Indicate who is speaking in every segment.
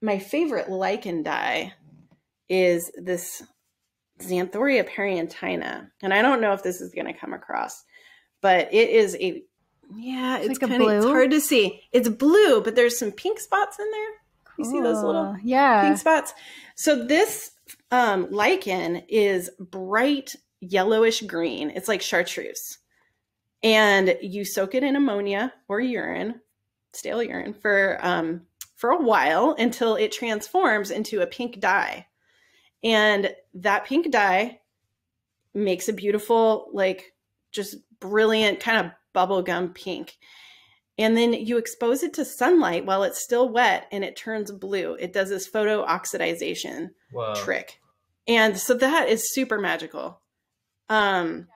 Speaker 1: my favorite lichen dye is this Xanthoria parietina. And I don't know if this is going to come across, but it is a, yeah, it's,
Speaker 2: It's like
Speaker 1: kind of, it's hard to see. It's blue, but there's some pink spots in there. You see those little
Speaker 2: yeah.
Speaker 1: pink spots. So this um, lichen is bright yellowish green. It's like chartreuse, and you soak it in ammonia or urine, stale urine, for um, for a while until it transforms into a pink dye, and that pink dye makes a beautiful, like just brilliant kind of bubblegum pink. And then you expose it to sunlight while it's still wet and it turns blue. It does this photo oxidization
Speaker 3: Wow.
Speaker 1: trick. And so that is super magical. Um,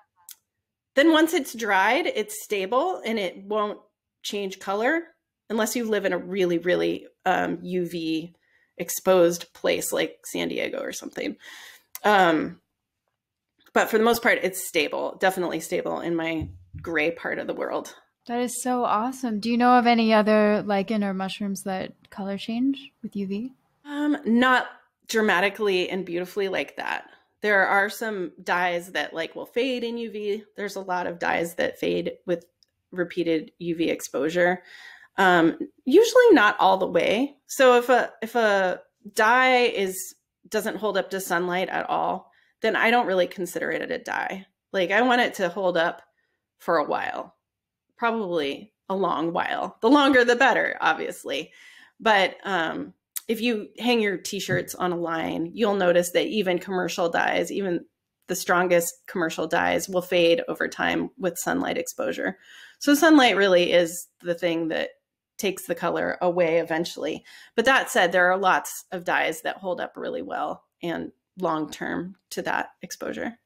Speaker 1: then once it's dried, it's stable and it won't change color unless you live in a really, really um, UV exposed place like San Diego or something. Um, but for the most part, it's stable, definitely stable in my gray part of the world.
Speaker 2: That is so awesome. Do you know of any other lichen or mushrooms that color change with UV?
Speaker 1: Um, not dramatically and beautifully like that. There are some dyes that like will fade in UV. There's a lot of dyes that fade with repeated UV exposure. Um, usually not all the way. So if a if a dye is doesn't hold up to sunlight at all, then I don't really consider it a dye. Like I want it to hold up for a while, probably a long while. The longer the better, obviously. But um, if you hang your t-shirts on a line, you'll notice that even commercial dyes, even the strongest commercial dyes will fade over time with sunlight exposure. So sunlight really is the thing that takes the color away eventually. But that said, there are lots of dyes that hold up really well and long term to that exposure.